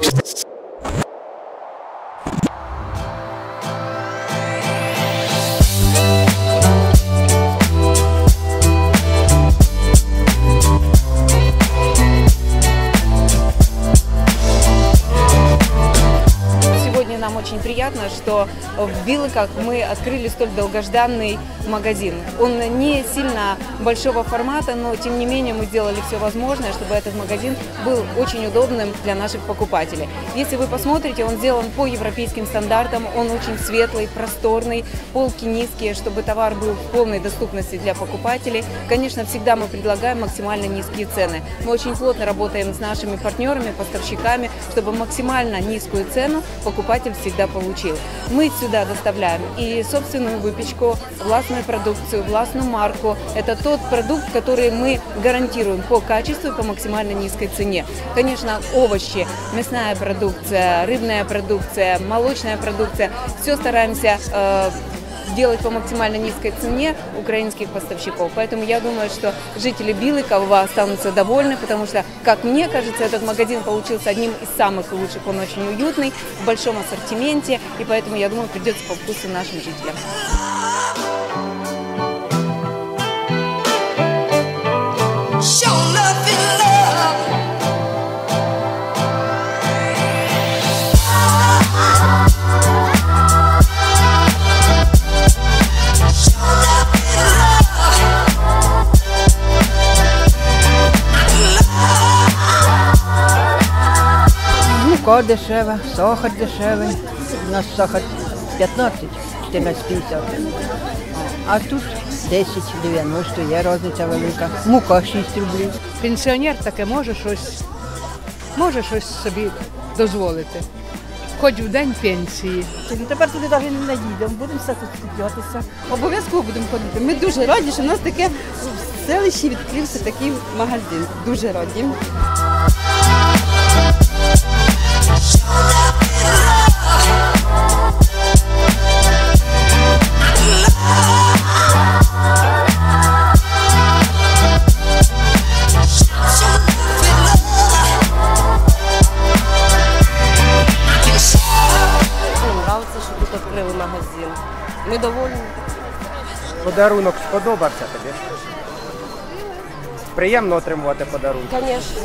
Thank you. Очень приятно, что в Билыках мы открыли столь долгожданный магазин. Он не сильно большого формата, но тем не менее мы сделали все возможное, чтобы этот магазин был очень удобным для наших покупателей. Если вы посмотрите, он сделан по европейским стандартам, он очень светлый, просторный, полки низкие, чтобы товар был в полной доступности для покупателей. Конечно, всегда мы предлагаем максимально низкие цены. Мы очень плотно работаем с нашими партнерами, поставщиками, чтобы максимально низкую цену покупатель всегда получил. Мы сюда доставляем и собственную выпечку, властную продукцию, властную марку. Это тот продукт, который мы гарантируем по качеству и по максимально низкой цене. Конечно, овощи, мясная продукция, рыбная продукция, молочная продукция. Все стараемся э, делать по максимально низкой цене украинских поставщиков. Поэтому я думаю, что жители Билыкова останутся довольны, потому что, как мне кажется, этот магазин получился одним из самых лучших. Он очень уютный, в большом ассортименте, и поэтому, я думаю, придется по вкусу нашим жителям. Мука дешева, сахар дешевий. У нас сахар 15, 14,50. А тут 10,90, є різниця велика. Мука 6 рублів. Пенсіонер таке може щось, може щось собі дозволити. Хоч в день пенсії. Тепер туди навіть не наїдемо, будемо все тут купуватися. Обов'язково будемо ходити. Ми дуже раді, що в нас таке в селищі відкрився такий магазин. Дуже раді. Відкрили магазин. Ми довольні. Подарунок сподобався тобі? Приємно отримувати подарунок. Звісно.